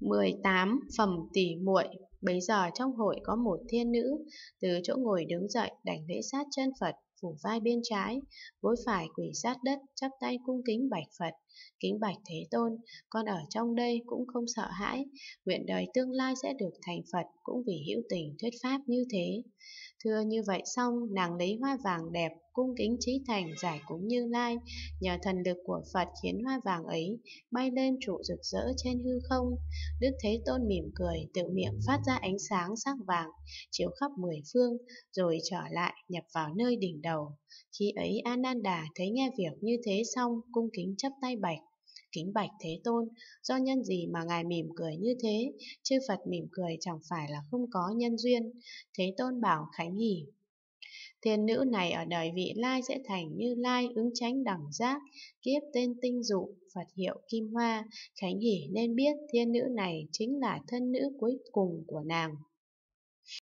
18. Phẩm tỷ muội Bấy giờ trong hội có một thiên nữ, từ chỗ ngồi đứng dậy đảnh lễ sát chân Phật, phủ vai bên trái, gối phải quỳ sát đất, chắp tay cung kính bạch Phật, kính bạch Thế Tôn, con ở trong đây cũng không sợ hãi, nguyện đời tương lai sẽ được thành Phật cũng vì hữu tình thuyết pháp như thế. Thưa như vậy xong, nàng lấy hoa vàng đẹp, cung kính trí thành giải cúng như lai, nhờ thần lực của Phật khiến hoa vàng ấy bay lên trụ rực rỡ trên hư không. Đức Thế Tôn mỉm cười, tự miệng phát ra ánh sáng sắc vàng, chiếu khắp mười phương, rồi trở lại nhập vào nơi đỉnh đầu. Khi ấy Ananda thấy nghe việc như thế xong, cung kính chấp tay bạch. Kính bạch Thế Tôn, do nhân gì mà Ngài mỉm cười như thế, chư Phật mỉm cười chẳng phải là không có nhân duyên. Thế Tôn bảo Khánh Hỷ, Thiên nữ này ở đời vị lai sẽ thành như lai ứng tránh đẳng giác, kiếp tên tinh dụ, Phật hiệu Kim Hoa. Khánh Hỷ nên biết thiên nữ này chính là thân nữ cuối cùng của nàng.